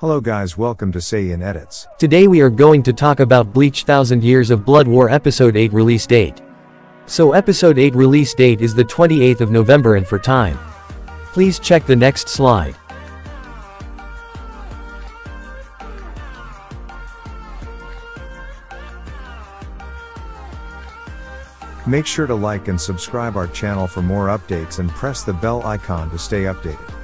Hello guys welcome to Saiyan Edits. Today we are going to talk about Bleach Thousand Years of Blood War Episode 8 release date. So Episode 8 release date is the 28th of November and for time. Please check the next slide. Make sure to like and subscribe our channel for more updates and press the bell icon to stay updated.